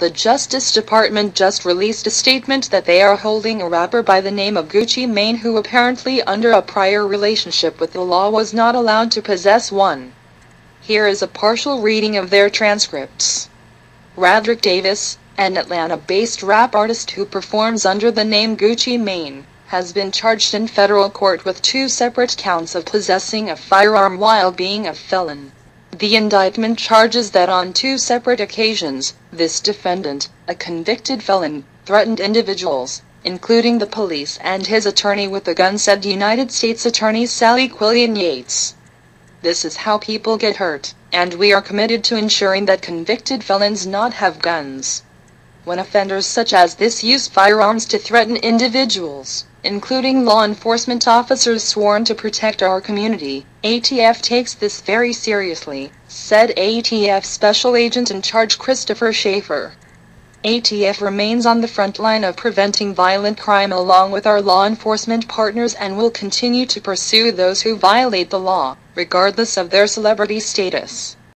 The Justice Department just released a statement that they are holding a rapper by the name of Gucci Mane who apparently under a prior relationship with the law was not allowed to possess one. Here is a partial reading of their transcripts. Radric Davis, an Atlanta-based rap artist who performs under the name Gucci Mane, has been charged in federal court with two separate counts of possessing a firearm while being a felon. The indictment charges that on two separate occasions, this defendant, a convicted felon, threatened individuals, including the police and his attorney with a gun said United States Attorney Sally Quillian Yates. This is how people get hurt, and we are committed to ensuring that convicted felons not have guns. When offenders such as this use firearms to threaten individuals, including law enforcement officers sworn to protect our community, ATF takes this very seriously, said ATF Special Agent in Charge Christopher Schaefer. ATF remains on the front line of preventing violent crime along with our law enforcement partners and will continue to pursue those who violate the law, regardless of their celebrity status.